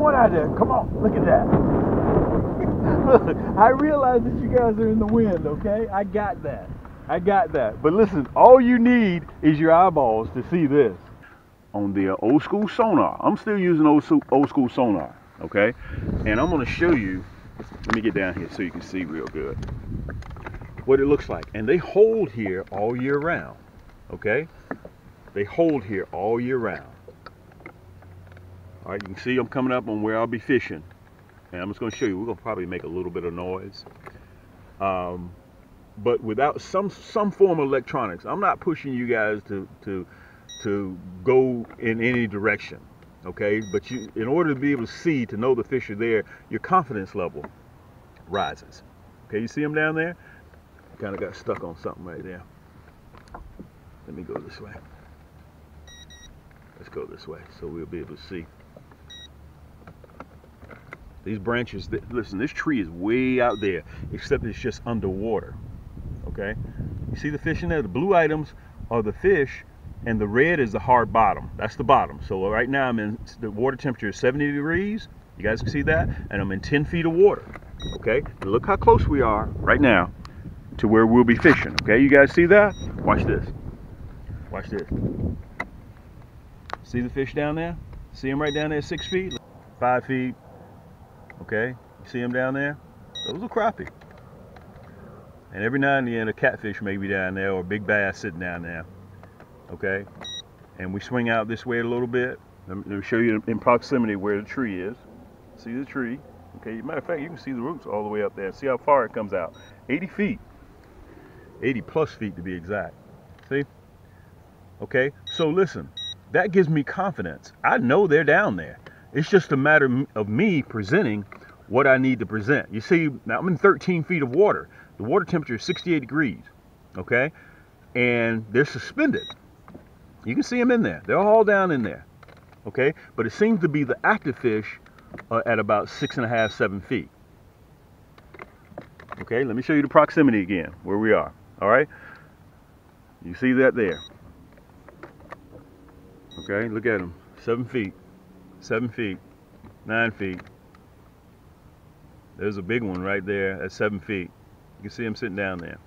come on out there. Come on. Look at that. Look, I realize that you guys are in the wind, okay? I got that. I got that. But listen, all you need is your eyeballs to see this. On the old school sonar. I'm still using old, old school sonar, okay? And I'm gonna show you, let me get down here so you can see real good what it looks like. And they hold here all year round, okay? They hold here all year round. All right, you can see I'm coming up on where I'll be fishing. And I'm just going to show you, we're going to probably make a little bit of noise. Um, but without some some form of electronics, I'm not pushing you guys to, to, to go in any direction, okay? But you, in order to be able to see, to know the fish are there, your confidence level rises. Okay, you see them down there? Kind of got stuck on something right there. Let me go this way. Let's go this way so we'll be able to see. These branches, listen, this tree is way out there, except it's just underwater. Okay? You see the fish in there? The blue items are the fish, and the red is the hard bottom. That's the bottom. So right now I'm in, the water temperature is 70 degrees. You guys can see that? And I'm in 10 feet of water. Okay? And look how close we are right now to where we'll be fishing. Okay? You guys see that? Watch this. Watch this. See the fish down there? See them right down there, six feet, five feet, Okay, you see them down there? Those are crappie. And every now and then a catfish may be down there or a big bass sitting down there. Okay, and we swing out this way a little bit. Let me show you in proximity where the tree is. See the tree? Okay, matter of fact, you can see the roots all the way up there. See how far it comes out. 80 feet. 80 plus feet to be exact. See? Okay, so listen, that gives me confidence. I know they're down there. It's just a matter of me presenting what I need to present. You see, now I'm in 13 feet of water. The water temperature is 68 degrees, okay? And they're suspended. You can see them in there. They're all down in there, okay? But it seems to be the active fish uh, at about six and a half, seven feet. Okay, let me show you the proximity again, where we are, all right? You see that there. Okay, look at them, seven feet seven feet, nine feet. There's a big one right there at seven feet. You can see him sitting down there.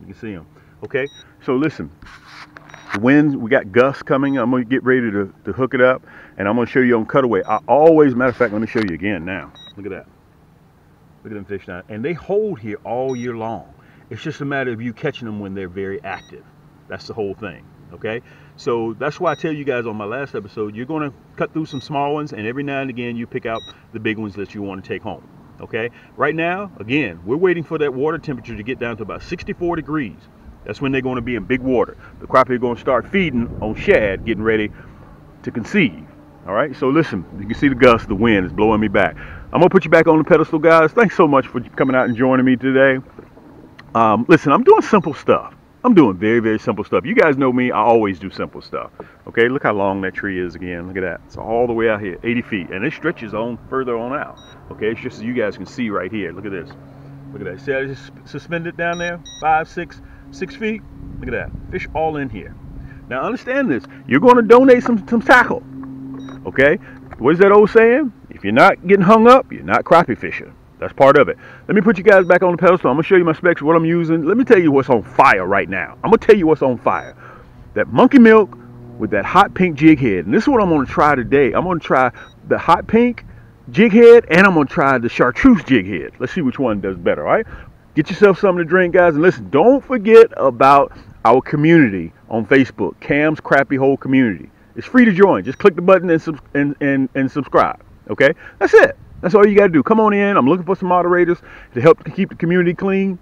You can see him. Okay, so listen. The winds, we got gusts coming. I'm gonna get ready to, to hook it up and I'm gonna show you on cutaway. I always, matter of fact, let me show you again now. Look at that. Look at them fish now. And they hold here all year long. It's just a matter of you catching them when they're very active. That's the whole thing okay so that's why i tell you guys on my last episode you're going to cut through some small ones and every now and again you pick out the big ones that you want to take home okay? Right now again we're waiting for that water temperature to get down to about 64 degrees. That's when they're going to be in big water. The crappie are going to start feeding on shad getting ready to conceive all right? So listen you can see the gust the wind is blowing me back. I'm gonna put you back on the pedestal guys. Thanks so much for coming out and joining me today. Um, listen i'm doing simple stuff I'm doing very, very simple stuff. You guys know me, I always do simple stuff. Okay, look how long that tree is again. Look at that. It's all the way out here, 80 feet. And it stretches on further on out. Okay, it's just so you guys can see right here. Look at this. Look at that. See how it's suspended down there? Five, six, six feet? Look at that. Fish all in here. Now understand this. You're going to donate some, some tackle. Okay? What is that old saying? If you're not getting hung up, you're not crappie fishing. That's part of it. Let me put you guys back on the pedestal. I'm gonna show you my specs, what I'm using. Let me tell you what's on fire right now. I'm gonna tell you what's on fire. That monkey milk with that hot pink jig head. And this is what I'm gonna try today. I'm gonna try the hot pink jig head and I'm gonna try the chartreuse jig head. Let's see which one does better, all right? Get yourself something to drink, guys. And listen, don't forget about our community on Facebook, Cam's Crappie Hole Community. It's free to join. Just click the button and, and, and, and subscribe. Okay? That's it. That's all you got to do. Come on in. I'm looking for some moderators to help keep the community clean.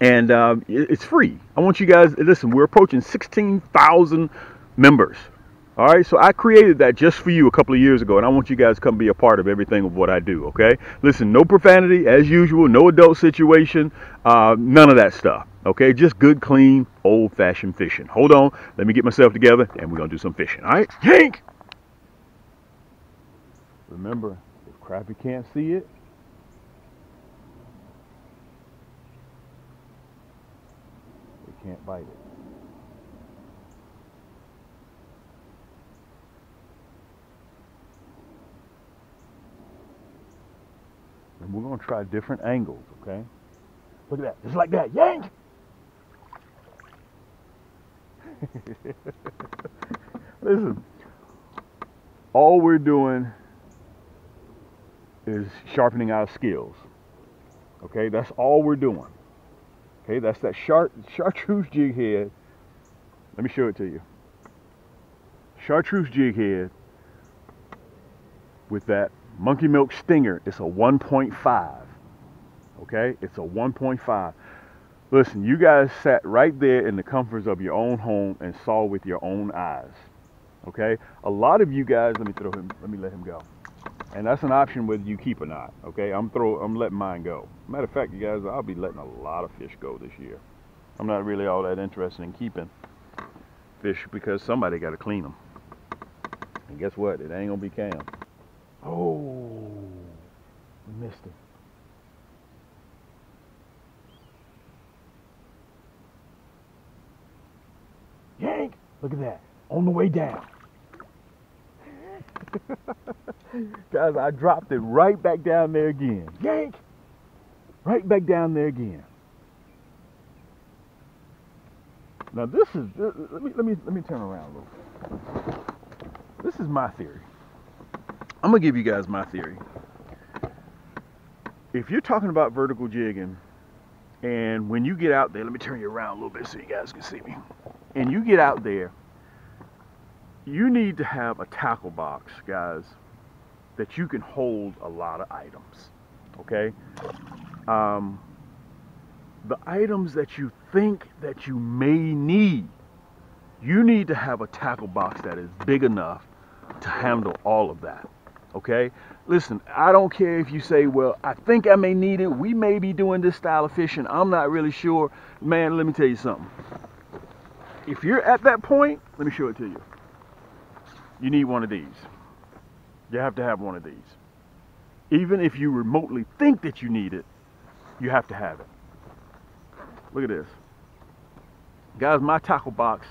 And uh, it's free. I want you guys, listen, we're approaching 16,000 members. All right, so I created that just for you a couple of years ago, and I want you guys to come be a part of everything of what I do. Okay, listen, no profanity as usual, no adult situation, uh, none of that stuff. Okay, just good, clean, old-fashioned fishing. Hold on, let me get myself together, and we're gonna do some fishing. All right, yank. Remember, Crappie can't see it. They can't bite it. And we're going to try different angles, okay? Look at that. Just like that. Yank! Listen, all we're doing is sharpening our skills. Okay, that's all we're doing. Okay, that's that chart, chartreuse jig head. Let me show it to you. Chartreuse jig head with that monkey milk stinger. It's a 1.5. Okay, it's a 1.5. Listen, you guys sat right there in the comforts of your own home and saw with your own eyes. Okay, a lot of you guys. Let me throw him. Let me let him go. And that's an option whether you keep or not. Okay, I'm throw. I'm letting mine go. Matter of fact, you guys, I'll be letting a lot of fish go this year. I'm not really all that interested in keeping fish because somebody got to clean them. And guess what? It ain't gonna be Cam. Oh, missed him. Yank! Look at that. On the way down. Guys, I dropped it right back down there again. Yank! Right back down there again. Now this is uh, let me let me let me turn around a little. This is my theory. I'm gonna give you guys my theory. If you're talking about vertical jigging, and when you get out there, let me turn you around a little bit so you guys can see me. And you get out there you need to have a tackle box, guys, that you can hold a lot of items. Okay? Um, the items that you think that you may need, you need to have a tackle box that is big enough to handle all of that. Okay? Listen, I don't care if you say, well, I think I may need it. We may be doing this style of fishing. I'm not really sure. Man, let me tell you something. If you're at that point, let me show it to you you need one of these. You have to have one of these. Even if you remotely think that you need it, you have to have it. Look at this. Guys, my tackle box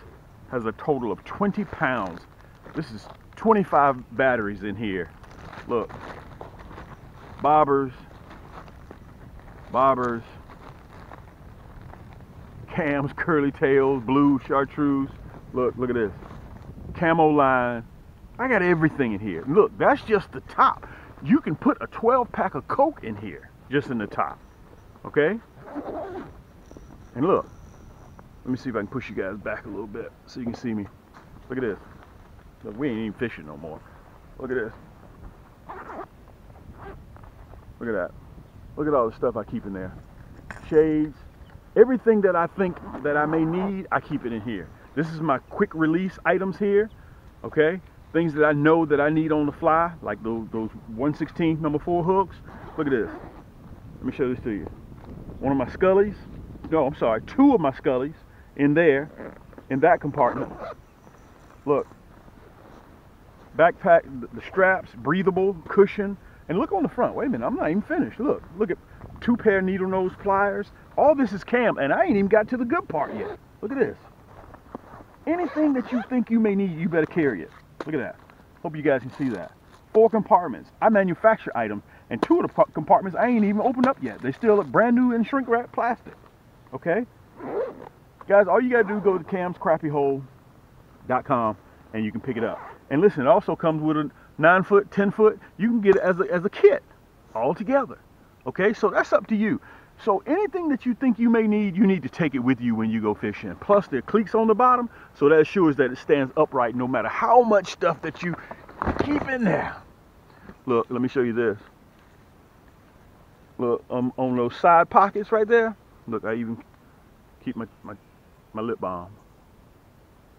has a total of 20 pounds. This is 25 batteries in here. Look. Bobbers. Bobbers. Cams, curly tails, blue chartreuse. Look, look at this. Camo line. I got everything in here. Look, that's just the top. You can put a 12 pack of Coke in here, just in the top. Okay? And look, let me see if I can push you guys back a little bit so you can see me. Look at this. Look, we ain't even fishing no more. Look at this. Look at that. Look at all the stuff I keep in there. Shades. Everything that I think that I may need, I keep it in here. This is my quick release items here. Okay? Things that I know that I need on the fly, like those, those 116 number four hooks. Look at this. Let me show this to you. One of my scullies, no, I'm sorry, two of my scullies in there, in that compartment. Look, backpack, the straps, breathable, cushion, and look on the front. Wait a minute, I'm not even finished. Look, look at two pair needle nose pliers. All this is cam, and I ain't even got to the good part yet. Look at this. Anything that you think you may need, you better carry it. Look at that. Hope you guys can see that. Four compartments. I manufacture items, and two of the compartments I ain't even opened up yet. They still look brand new in shrink wrap plastic. Okay? Guys, all you gotta do go to camscrappiehole.com and you can pick it up. And listen, it also comes with a nine foot, 10 foot. You can get it as a, as a kit all together. Okay, so that's up to you. So anything that you think you may need, you need to take it with you when you go fishing. Plus there are cleats on the bottom, so that assures that it stands upright no matter how much stuff that you keep in there. Look, let me show you this. Look, um, on those side pockets right there, look, I even keep my, my, my lip balm.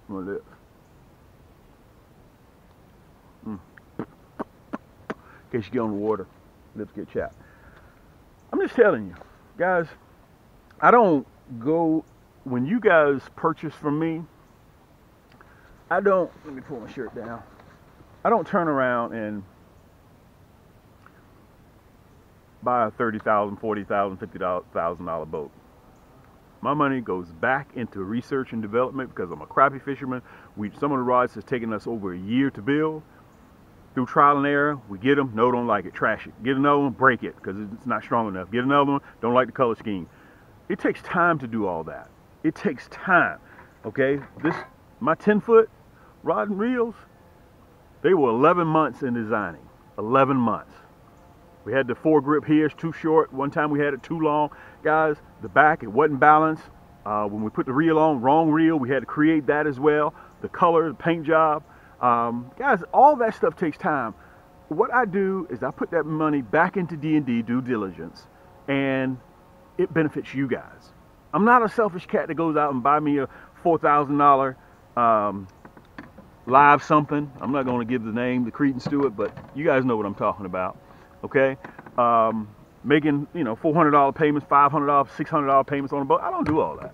My lip. Mm. In case you get on the water, lips get chapped. I'm just telling you guys, I don't go, when you guys purchase from me, I don't, let me pull my shirt down. I don't turn around and buy a $30,000, $40,000, $50,000 boat. My money goes back into research and development because I'm a crappie fisherman. We, some of the rods has taken us over a year to build. Through trial and error, we get them, no, don't like it, trash it. Get another one, break it because it's not strong enough. Get another one, don't like the color scheme. It takes time to do all that. It takes time. Okay, this my 10 foot rod and reels, they were 11 months in designing. 11 months. We had the foregrip here, it's too short. One time we had it too long. Guys, the back, it wasn't balanced. Uh, when we put the reel on, wrong reel, we had to create that as well. The color, the paint job. Um, guys, all that stuff takes time. What I do is I put that money back into D&D due diligence and it benefits you guys. I'm not a selfish cat that goes out and buy me a $4,000 um, live something. I'm not going to give the name, the credence to it, but you guys know what I'm talking about. Okay? Um, making, you know, $400 payments, $500, $600 payments on a boat. I don't do all that.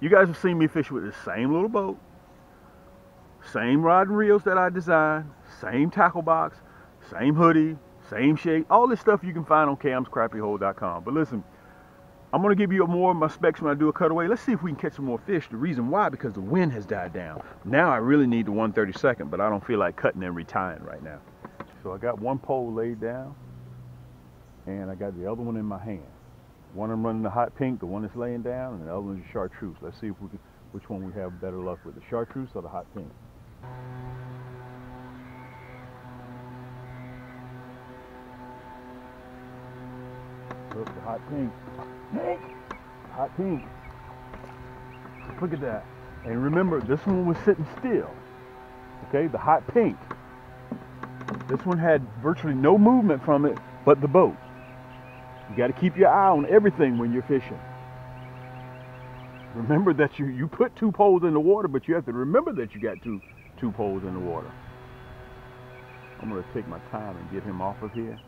You guys have seen me fish with the same little boat, same rod and reels that I designed, same tackle box, same hoodie, same shade, all this stuff you can find on camscrappiehole.com. But listen, I'm going to give you more of my specs when I do a cutaway. Let's see if we can catch some more fish. The reason why, because the wind has died down. Now I really need the 132nd, but I don't feel like cutting and retying right now. So I got one pole laid down, and I got the other one in my hand. One I'm running the hot pink, the one that's laying down, and the other one is chartreuse. Let's see if we can, which one we have better luck with, the chartreuse or the hot pink. Look, the hot pink. Pink! Hot pink. Look at that. And remember, this one was sitting still. Okay, the hot pink. This one had virtually no movement from it but the boat. You got to keep your eye on everything when you're fishing. Remember that you, you put two poles in the water, but you have to remember that you got two, two poles in the water. I'm going to take my time and get him off of here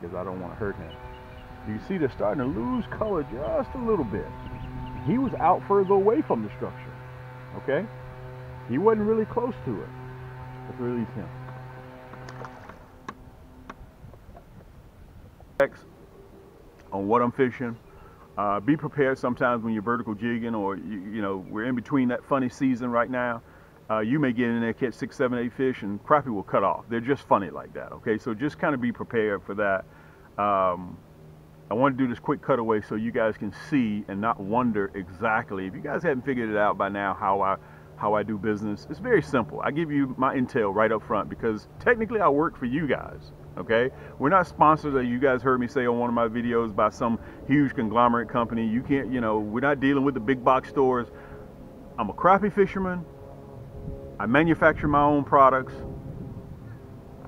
because I don't want to hurt him. You see they're starting to lose color just a little bit. He was out further away from the structure, okay? He wasn't really close to it. Let's release him. On what I'm fishing. Uh, be prepared sometimes when you're vertical jigging or, you, you, know, we're in between that funny season right now. Uh, you may get in there, catch six, seven, eight fish, and crappie will cut off. They're just funny like that, okay? So just kind of be prepared for that. Um, I want to do this quick cutaway so you guys can see and not wonder exactly. If you guys haven't figured it out by now how I how I do business, it's very simple. I give you my intel right up front because technically I work for you guys. Okay, we're not sponsored. As you guys heard me say on one of my videos by some huge conglomerate company. You can't, you know, we're not dealing with the big box stores. I'm a crappie fisherman. I manufacture my own products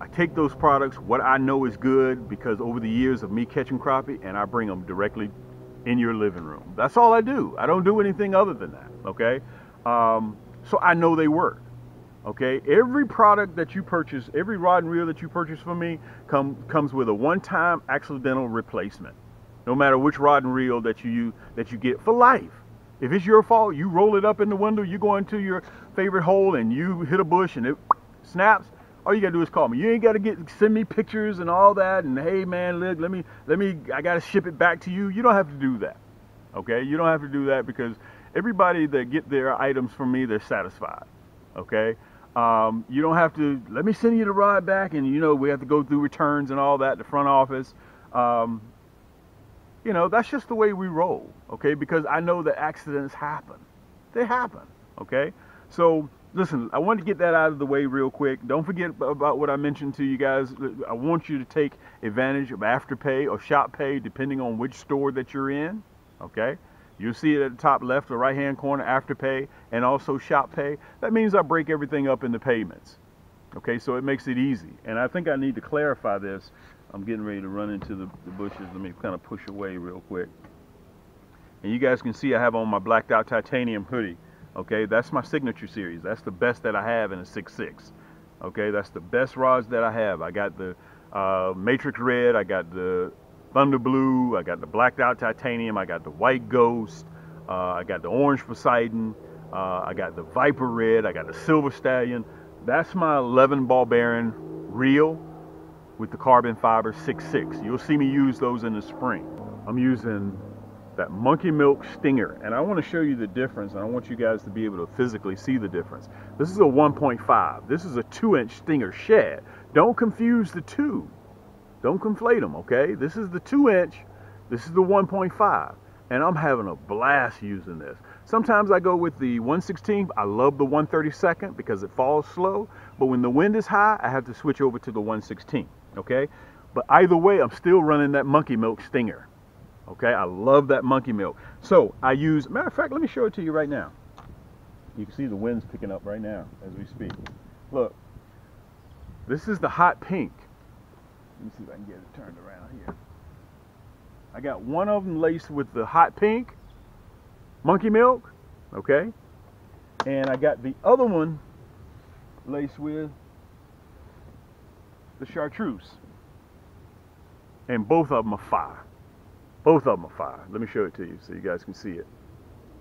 I take those products, what I know is good, because over the years of me catching crappie, and I bring them directly in your living room. That's all I do. I don't do anything other than that, okay? Um, so I know they work, okay? Every product that you purchase, every rod and reel that you purchase from me come, comes with a one-time accidental replacement, no matter which rod and reel that you, that you get for life. If it's your fault, you roll it up in the window, you go into your favorite hole and you hit a bush and it snaps, all you gotta do is call me. You ain't gotta get send me pictures and all that and hey man, look, let me let me I gotta ship it back to you. You don't have to do that. Okay? You don't have to do that because everybody that get their items from me, they're satisfied. Okay? Um, you don't have to let me send you the ride back and you know we have to go through returns and all that, the front office. Um, you know, that's just the way we roll, okay? Because I know that accidents happen. They happen, okay? So listen, I wanted to get that out of the way real quick. Don't forget about what I mentioned to you guys. I want you to take advantage of Afterpay or Shop Pay, depending on which store that you're in. Okay? You'll see it at the top left or right hand corner, Afterpay, and also Shop Pay. That means I break everything up into payments. Okay, so it makes it easy. And I think I need to clarify this. I'm getting ready to run into the, the bushes. Let me kind of push away real quick. And you guys can see I have on my blacked out titanium hoodie. Okay, that's my signature series. That's the best that I have in a 6.6. Okay, that's the best rods that I have. I got the uh, Matrix Red, I got the Thunder Blue, I got the blacked out titanium, I got the White Ghost, uh, I got the Orange Poseidon, uh, I got the Viper Red, I got the Silver Stallion. That's my 11 ball bearing reel with the carbon fiber 6.6. You'll see me use those in the spring. I'm using that monkey milk stinger and i want to show you the difference and i want you guys to be able to physically see the difference. This is a 1.5 this is a 2 inch stinger shad don't confuse the two. Don't conflate them okay? This is the 2 inch this is the 1.5 and i'm having a blast using this. Sometimes i go with the 116 i love the 132nd because it falls slow but when the wind is high i have to switch over to the 116 okay but either way i'm still running that monkey milk stinger Okay, I love that monkey milk. So I use, matter of fact, let me show it to you right now. You can see the wind's picking up right now as we speak. Look, this is the hot pink. Let me see if I can get it turned around here. I got one of them laced with the hot pink, monkey milk, okay? And I got the other one laced with the chartreuse. And both of them are fire. Both of them are fire. Let me show it to you so you guys can see it.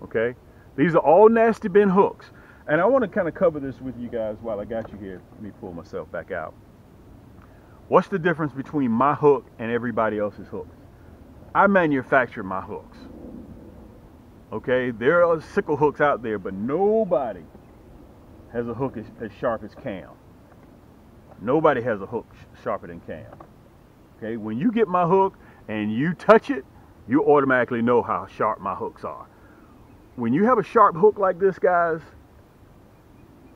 Okay? These are all nasty bend hooks. And I want to kind of cover this with you guys while I got you here. Let me pull myself back out. What's the difference between my hook and everybody else's hooks? I manufacture my hooks. Okay? There are sickle hooks out there, but nobody has a hook as, as sharp as Cam. Nobody has a hook sharper than Cam. Okay? When you get my hook, and you touch it, you automatically know how sharp my hooks are. When you have a sharp hook like this, guys,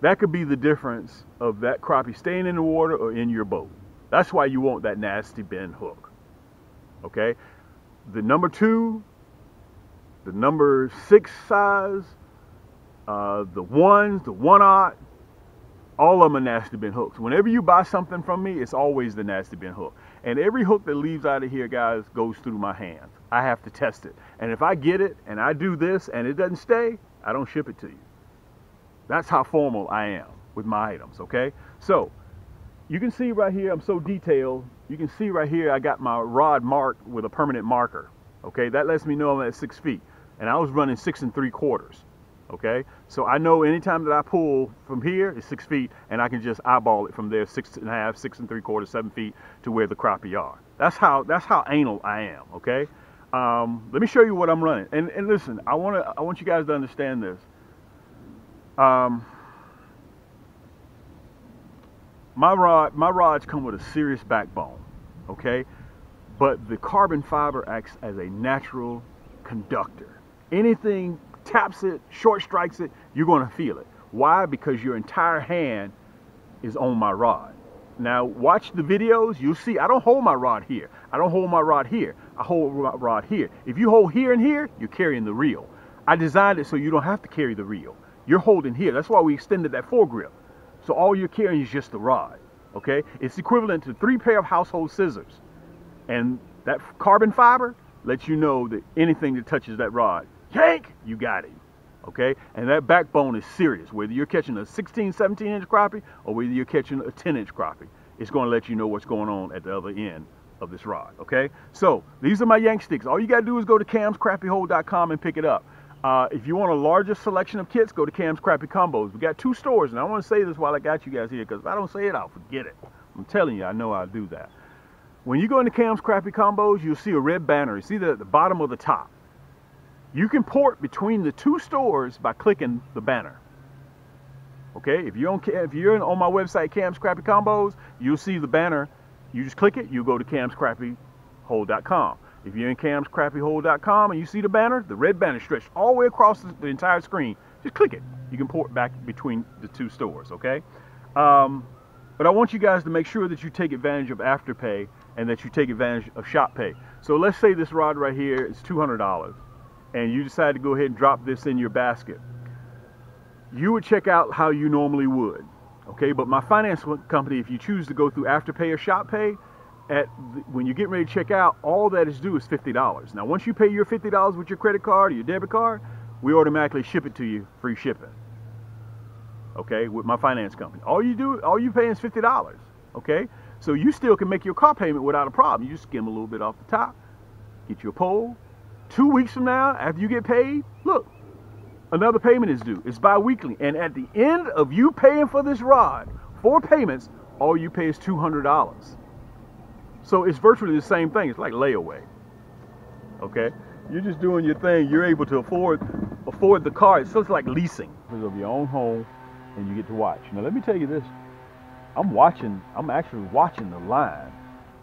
that could be the difference of that crappie staying in the water or in your boat. That's why you want that nasty bend hook. Okay? The number two, the number six size, uh, the ones, the one aught, all of them are nasty bend hooks. Whenever you buy something from me, it's always the nasty bend hook. And every hook that leaves out of here, guys, goes through my hands. I have to test it. And if I get it and I do this and it doesn't stay, I don't ship it to you. That's how formal I am with my items, okay? So you can see right here, I'm so detailed. You can see right here, I got my rod marked with a permanent marker, okay? That lets me know I'm at six feet. And I was running six and three quarters okay? So I know anytime that I pull from here is six feet and I can just eyeball it from there, six and a half, six and three quarters, seven feet to where the crappie are. That's how, that's how anal I am, okay? Um, let me show you what I'm running. And, and listen, I want to, I want you guys to understand this. Um, my rod, my rods come with a serious backbone, okay? But the carbon fiber acts as a natural conductor. Anything taps it, short strikes it, you're going to feel it. Why? Because your entire hand is on my rod. Now, watch the videos. You'll see I don't hold my rod here. I don't hold my rod here. I hold my rod here. If you hold here and here, you're carrying the reel. I designed it so you don't have to carry the reel. You're holding here. That's why we extended that foregrip. So all you're carrying is just the rod. Okay? It's equivalent to three pair of household scissors. And that carbon fiber lets you know that anything that touches that rod yank, you got him. Okay? And that backbone is serious. Whether you're catching a 16, 17 inch crappie or whether you're catching a 10 inch crappie, it's going to let you know what's going on at the other end of this rod. Okay? So these are my Yaannk Stiks. All you got to do is go to camscrappiehole.com and pick it up. Uh, if you want a larger selection of kits, go to Cam's Crappie Combos. We got two stores, and I want to say this while I got you guys here, because if I don't say it, I'll forget it. I'm telling you, I know I'll do that. When you go into Cam's Crappie Combos, you'll see a red banner. It's either at the bottom or the top. You can port between the two stores by clicking the banner. Okay, if you're on if you're on my website Cam's Crappie Combos, you'll see the banner. You just click it, you go to camscrappiehole.com. If you're in camscrappiehole.com and you see the banner, the red banner stretched all the way across the, the entire screen, just click it. You can port back between the two stores. Okay, um, but I want you guys to make sure that you take advantage of Afterpay and that you take advantage of ShopPay. So let's say this rod right here is $200 and you decide to go ahead and drop this in your basket, you would check out how you normally would. Okay, but my finance company, if you choose to go through Afterpay or ShopPay, at the, when you get ready to check out, all that is due is $50. Now, once you pay your $50 with your credit card or your debit card, we automatically ship it to you free shipping. Okay, with my finance company. All you do, all you pay is $50. Okay, so you still can make your car payment without a problem. You skim a little bit off the top, get your pole, Two weeks from now, after you get paid, look, another payment is due. It's bi-weekly. And at the end of you paying for this rod, four payments, all you pay is $200. So it's virtually the same thing. It's like layaway. Okay? You're just doing your thing. You're able to afford afford the car. It's like leasing. Of your own home, and you get to watch. Now let me tell you this. I'm watching. I'm actually watching the line.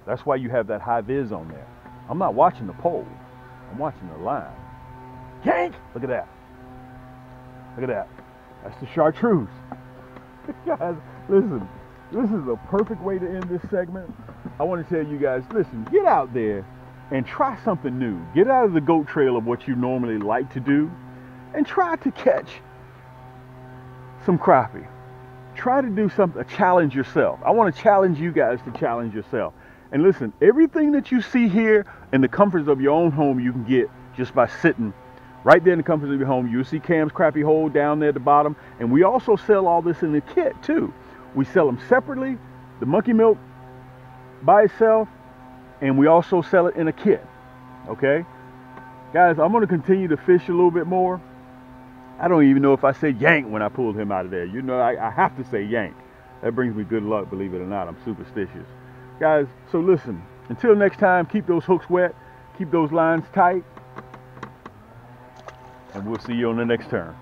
That's why you have that high vis on there. I'm not watching the pole. I'm watching the line. Yank! Look at that. Look at that. That's the chartreuse. guys, listen. This is a perfect way to end this segment. I want to tell you guys, listen, get out there and try something new. Get out of the goat trail of what you normally like to do and try to catch some crappie. Try to do something, challenge yourself. I want to challenge you guys to challenge yourself. And listen, everything that you see here in the comforts of your own home, you can get just by sitting right there in the comforts of your home. You'll see Cam's Crappie Hole down there at the bottom. And we also sell all this in the kit too. We sell them separately, the monkey milk by itself, and we also sell it in a kit. Okay? Guys, I'm going to continue to fish a little bit more. I don't even know if I said yank when I pulled him out of there. You know, I, I have to say yank. That brings me good luck, believe it or not. I'm superstitious. Guys, so listen, until next time, keep those hooks wet, keep those lines tight, and we'll see you on the next turn.